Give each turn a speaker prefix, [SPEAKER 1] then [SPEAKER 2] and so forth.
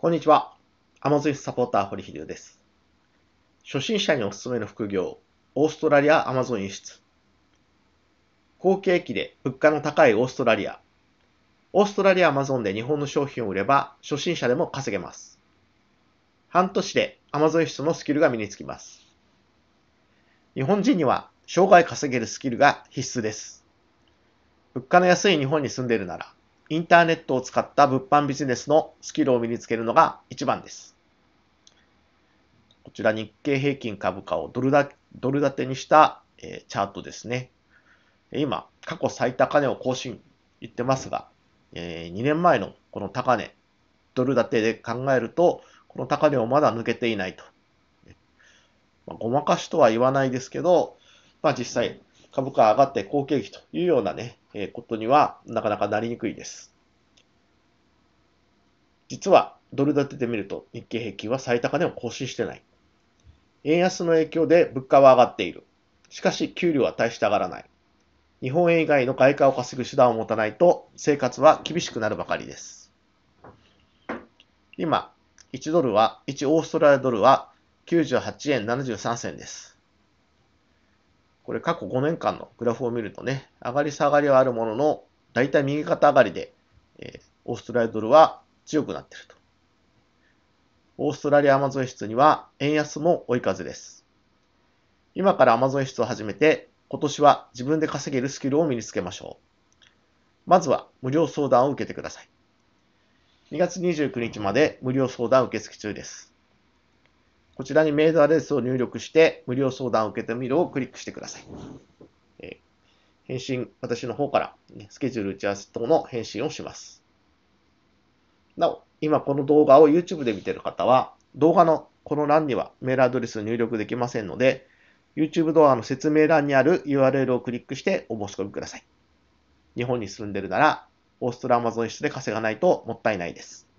[SPEAKER 1] こんにちは。Amazon サポーター堀秀夫です。初心者におすすめの副業、オーストラリア Amazon 輸出。好景気で物価の高いオーストラリア。オーストラリア Amazon で日本の商品を売れば初心者でも稼げます。半年で Amazon 輸出のスキルが身につきます。日本人には生涯稼げるスキルが必須です。物価の安い日本に住んでいるなら、インターネットを使った物販ビジネスのスキルを身につけるのが一番です。こちら日経平均株価をドルだドル建てにした、え、チャートですね。今、過去最高値を更新言ってますが、え、2年前のこの高値、ドル建てで考えると、この高値をまだ抜けていないと。まあ、ごまかしとは言わないですけど、まあ実際、株価上がって好景気というようなね、え、ことにはなかなかなりにくいです。実はドル建てで見ると日経平均は最高値を更新してない。円安の影響で物価は上がっている。しかし給料は大して上がらない。日本円以外の外貨を稼ぐ手段を持たないと生活は厳しくなるばかりです。今、1ドルは、1オーストラリアドルは98円73銭です。これ過去5年間のグラフを見るとね、上がり下がりはあるものの、だいたい右肩上がりで、えー、オーストラリアドルは強くなっていると。オーストラリアアマゾン輸出には円安も追い風です。今からアマゾン輸出を始めて、今年は自分で稼げるスキルを身につけましょう。まずは無料相談を受けてください。2月29日まで無料相談受付中です。こちらにメールアドレスを入力して、無料相談を受けてみるをクリックしてください。え、返信、私の方から、ね、スケジュール打ち合わせ等の返信をします。なお、今この動画を YouTube で見ている方は、動画のこの欄にはメールアドレスを入力できませんので、YouTube 動画の説明欄にある URL をクリックしてお申し込みください。日本に住んでるなら、オーストラマゾン室で稼がないともったいないです。